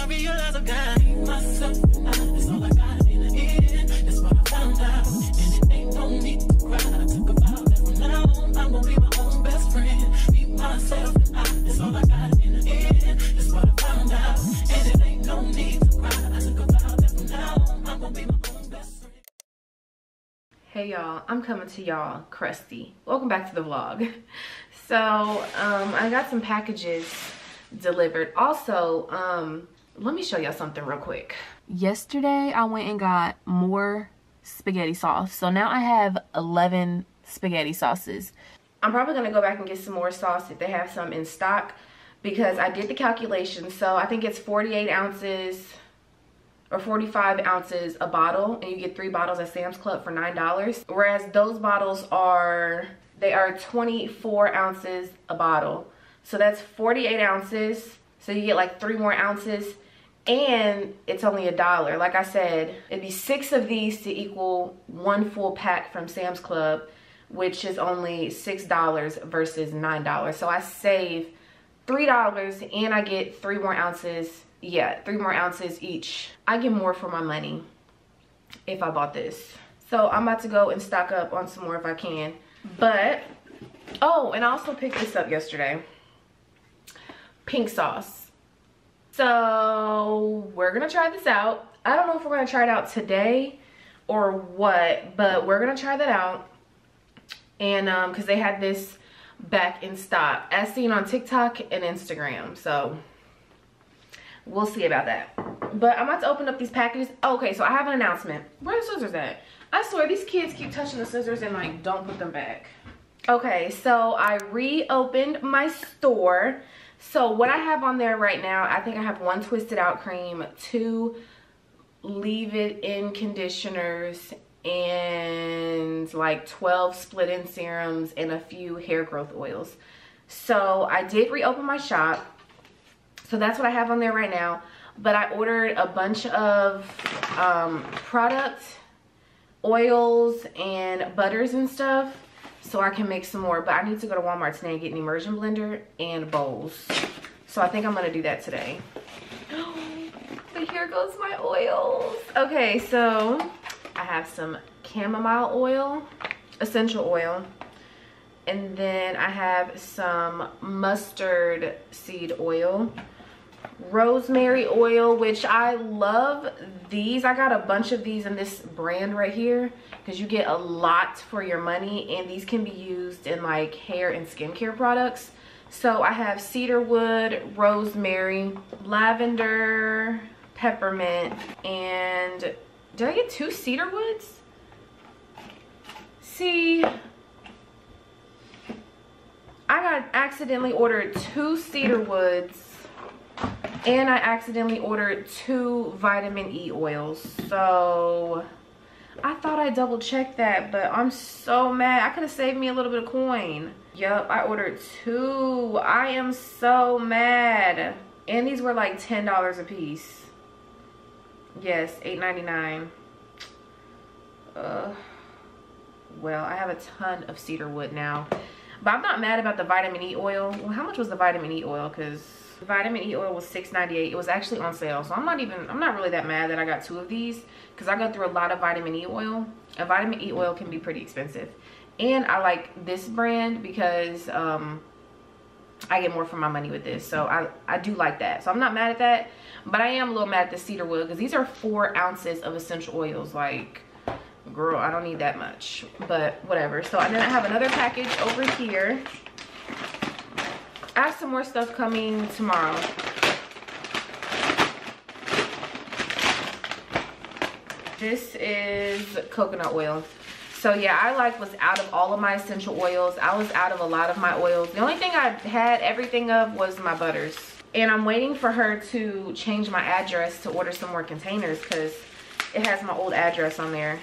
I realize I got myself. That's all I got in the end. That's what I found out. And it ain't no need to cry. I took a vow that from now on, I'm gonna be my own best friend. Be myself. That's all I got in the end. That's what I found out. And it ain't no need to cry. I took a vow that from now on, I'm gonna be my own best friend. Hey y'all, I'm coming to y'all crusty. Welcome back to the vlog. So, um, I got some packages delivered. Also, um, let me show y'all something real quick. Yesterday, I went and got more spaghetti sauce. So now I have 11 spaghetti sauces. I'm probably gonna go back and get some more sauce if they have some in stock because I did the calculation. So I think it's 48 ounces or 45 ounces a bottle and you get three bottles at Sam's Club for $9. Whereas those bottles are, they are 24 ounces a bottle. So that's 48 ounces. So you get like three more ounces and it's only a dollar. Like I said, it'd be six of these to equal one full pack from Sam's Club, which is only $6 versus $9. So I save $3 and I get three more ounces. Yeah, three more ounces each. I get more for my money if I bought this. So I'm about to go and stock up on some more if I can. But, oh, and I also picked this up yesterday. Pink sauce. So we're gonna try this out. I don't know if we're gonna try it out today or what, but we're gonna try that out. And um, cause they had this back in stock as seen on TikTok and Instagram. So we'll see about that. But I'm about to open up these packages. Okay, so I have an announcement. Where are the scissors at? I swear these kids keep touching the scissors and like don't put them back. Okay, so I reopened my store. So what I have on there right now, I think I have one twisted out cream, two leave it in conditioners, and like 12 split end serums and a few hair growth oils. So I did reopen my shop. So that's what I have on there right now. But I ordered a bunch of um, products, oils, and butters and stuff so I can make some more. But I need to go to Walmart today and get an immersion blender and bowls. So I think I'm gonna do that today. but here goes my oils. Okay, so I have some chamomile oil, essential oil. And then I have some mustard seed oil rosemary oil which i love these. I got a bunch of these in this brand right here because you get a lot for your money and these can be used in like hair and skincare products. So i have cedarwood rosemary lavender peppermint and did i get two cedarwoods? See i got accidentally ordered two cedar woods and I accidentally ordered two vitamin E oils. So I thought I double checked that, but I'm so mad. I could have saved me a little bit of coin. Yup, I ordered two. I am so mad. And these were like $10 a piece. Yes, $8.99. Uh, well, I have a ton of cedar wood now. But I'm not mad about the vitamin E oil. Well, how much was the vitamin E oil? Because vitamin E oil was $6.98. It was actually on sale. So I'm not even, I'm not really that mad that I got two of these because I go through a lot of vitamin E oil. A vitamin E oil can be pretty expensive. And I like this brand because um, I get more for my money with this. So I, I do like that. So I'm not mad at that. But I am a little mad at the cedar wood because these are four ounces of essential oils. Like, girl, I don't need that much. But whatever. So and then I have another package over here. I have some more stuff coming tomorrow. This is coconut oil. So yeah, I like was out of all of my essential oils. I was out of a lot of my oils. The only thing I had everything of was my butters. And I'm waiting for her to change my address to order some more containers because it has my old address on there.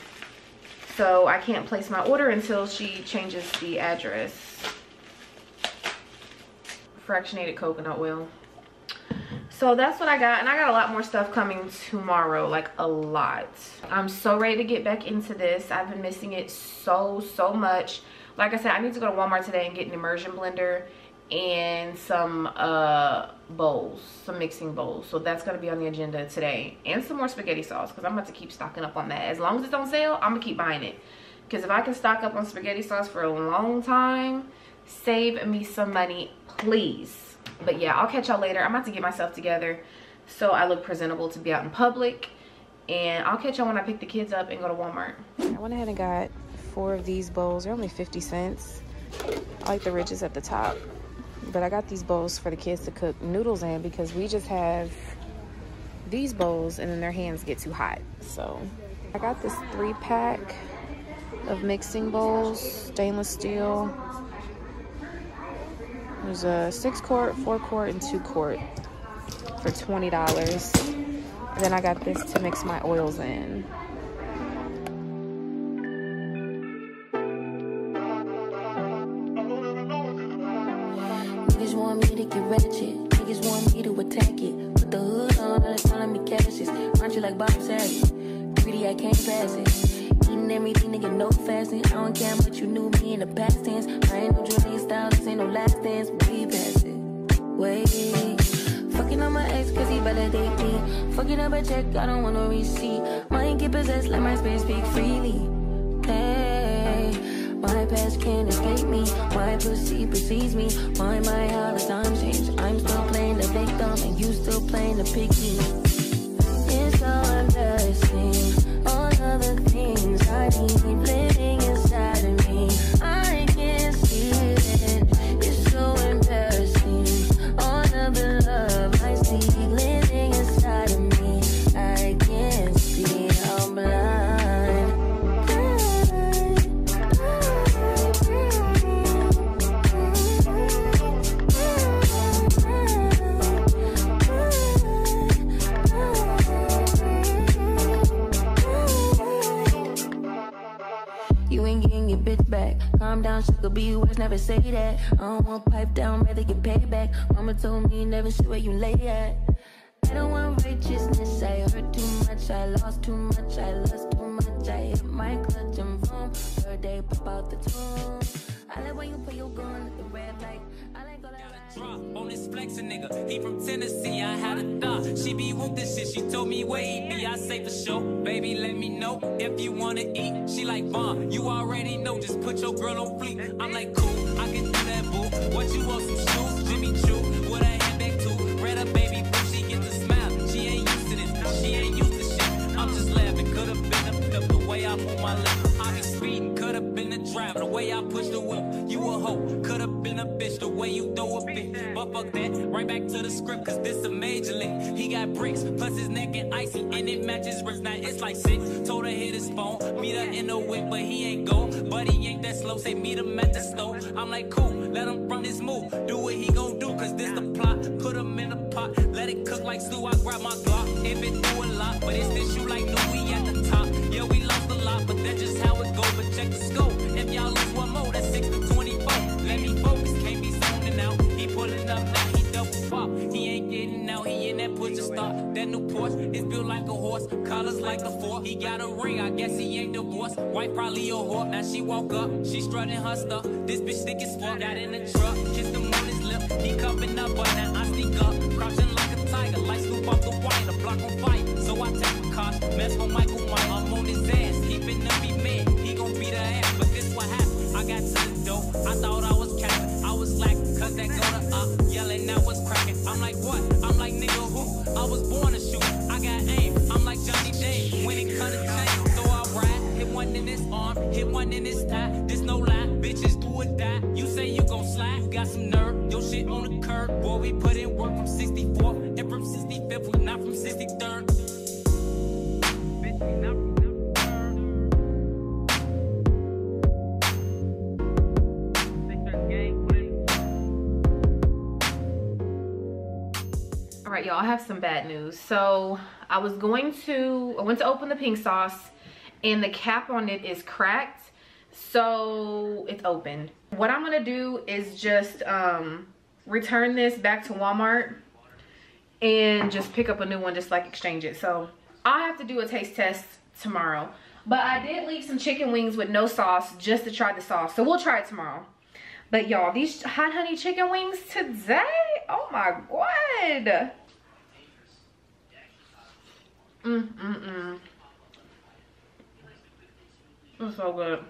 So I can't place my order until she changes the address fractionated coconut oil. So that's what i got and i got a lot more stuff coming tomorrow like a lot. I'm so ready to get back into this. I've been missing it so so much. Like i said i need to go to walmart today and get an immersion blender and some uh bowls some mixing bowls. So that's gonna be on the agenda today. And some more spaghetti sauce because i'm about to keep stocking up on that. As long as it's on sale i'm gonna keep buying it. Because if i can stock up on spaghetti sauce for a long time save me some money please. But yeah i'll catch y'all later. I'm about to get myself together. So i look presentable to be out in public. And i'll catch y'all when i pick the kids up and go to walmart. I went ahead and got four of these bowls. They're only 50 cents. I like the ridges at the top. But I got these bowls for the kids to cook noodles in because we just have these bowls and then their hands get too hot. So I got this three pack of mixing bowls, stainless steel. There's a six quart, four quart, and two quart for $20. And then I got this to mix my oils in. Niggas want me to get ratchet. Niggas want me to attack it. Put the hood on, me like Bob? Greedy, I can't pass it. Eating everything, nigga, no fasting. I don't care what you knew me in the past tense. I ain't no Julia style, this ain't no last dance. We pass it. Wait. Fucking on my ex, cause he validate me. Fucking up a check, I don't want no receipt. Mind get possessed, let my spirit speak freely. Hey. My past can't escape me. My pussy precedes me. Why my how the times change? I'm still playing the victim and you still playing the picky. Never shit where you lay at. I don't want righteousness, I hurt too much, I lost too much, I lost too much. I hit my clutch and boom, third day pop out the tomb. I like when you put your gun at the red light. I like all that. Drop on this flexin' nigga. He from Tennessee, I had a thought. She be with this shit, she told me where he be. I say for sure. Baby, let me know if you wanna eat. She like, Vaughn, you already know, just put your girl on fleek. I'm like, cool, I can do that, boo. What you want, some shoes? Jimmy Choo, Red up, baby, boo, she get the smile. She ain't used to this, she ain't used to shit. I'm just laughing, could've been a pimp the way I move my lips. I be speeding, could've been a driver the way I push the whip. You a hoe, could've been a bitch the way you throw a fit. But fuck that, right back to the script, cause this a major league. He got bricks, plus his neck and icy, and it matches wrist. Now it's like six. Told her hit his phone, meet her in the whip, but he ain't go. But he ain't that slow, say meet him at the stove. I'm like, cool, let him run his move. Do what he gon' do, cause this the him in pot, let it cook like stew. I grab my Glock, if it do a lot, but it's this you like, no, we at the top. Yeah, we lost a lot, but that's just how it go. But check the scope, if y'all lose one more, that's 6 to 24. Let me focus, can't be zoning out. He pulling up now, he double pop. He ain't getting out, he in that push to start. That new Porsche is built like a horse, colors like a four. He got a ring, I guess he ain't divorced. Wife probably a whore. Now she woke up, she strutting her stuff. This bitch thick as fuck. Got in the truck, kissed him on his lip. He cupping up, but now I up, crouching like a tiger, like Snoop off the wire, block on fire. So I take a cost, mess with Michael Mike. I'm on his ass, from 65th, we not from 63rd. Bitch, we not from 63rd. All right, y'all, I have some bad news. So I was going to, I went to open the pink sauce and the cap on it is cracked. So it's open. What I'm gonna do is just um, return this back to Walmart and just pick up a new one, just like exchange it. So I'll have to do a taste test tomorrow. But I did leave some chicken wings with no sauce just to try the sauce. So we'll try it tomorrow. But y'all, these hot honey chicken wings today, oh my god. Mm, mm, mm. It's so good.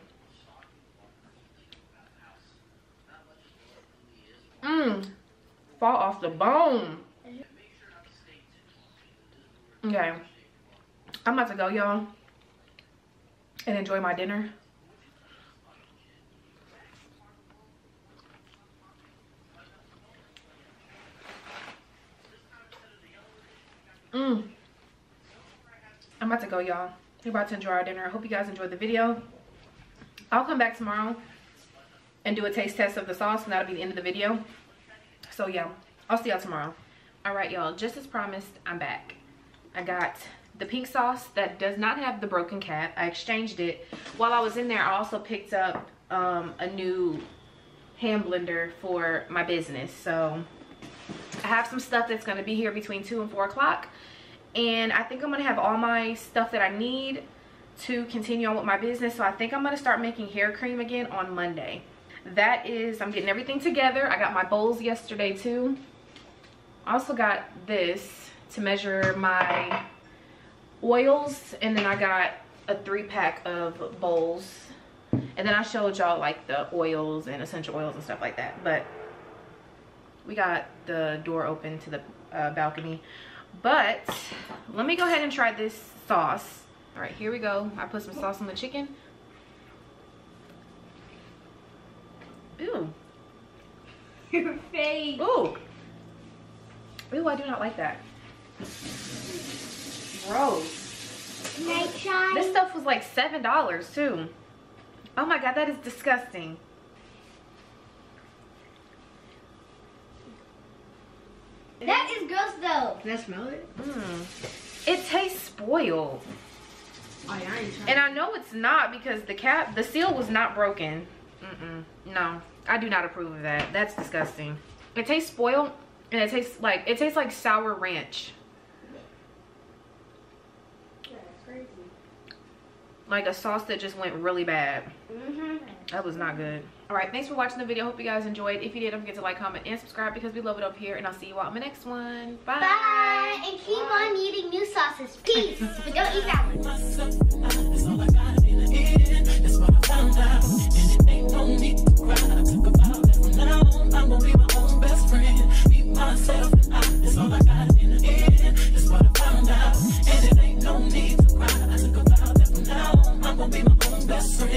Mmm. Fall off the bone. Okay. I'm about to go, y'all. And enjoy my dinner. Mmm. I'm about to go, y'all. We're about to enjoy our dinner. I hope you guys enjoyed the video. I'll come back tomorrow and do a taste test of the sauce and that'll be the end of the video. So yeah, I'll see y'all tomorrow. All right, y'all, just as promised, I'm back. I got the pink sauce that does not have the broken cap. I exchanged it. While I was in there, I also picked up um, a new hand blender for my business. So I have some stuff that's gonna be here between two and four o'clock. And I think I'm gonna have all my stuff that I need to continue on with my business. So I think I'm gonna start making hair cream again on Monday. That is, I'm getting everything together. I got my bowls yesterday too. I also got this to measure my oils. And then I got a three pack of bowls. And then I showed y'all like the oils and essential oils and stuff like that. But we got the door open to the uh, balcony. But let me go ahead and try this sauce. All right, here we go. I put some sauce on the chicken. Ew. Your face. Ooh. Ooh, I do not like that. Gross. Night. This stuff was like $7 too. Oh my god, that is disgusting. That is gross though. Can I smell it? Mm. It tastes spoiled. Oh, yeah, I ain't. And I know it's not because the cap, the seal was not broken. Mm-mm. No, I do not approve of that. That's disgusting. It tastes spoiled and it tastes like, it tastes like sour ranch. like a sauce that just went really bad. Mm -hmm. That was not good. All right, thanks for watching the video. Hope you guys enjoyed. If you did, don't forget to like, comment, and subscribe because we love it up here. And I'll see you all in my next one. Bye. Bye. And keep Bye. on eating new sauces. Peace. but don't eat that one now I'm gonna be my own best friend